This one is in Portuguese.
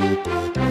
Música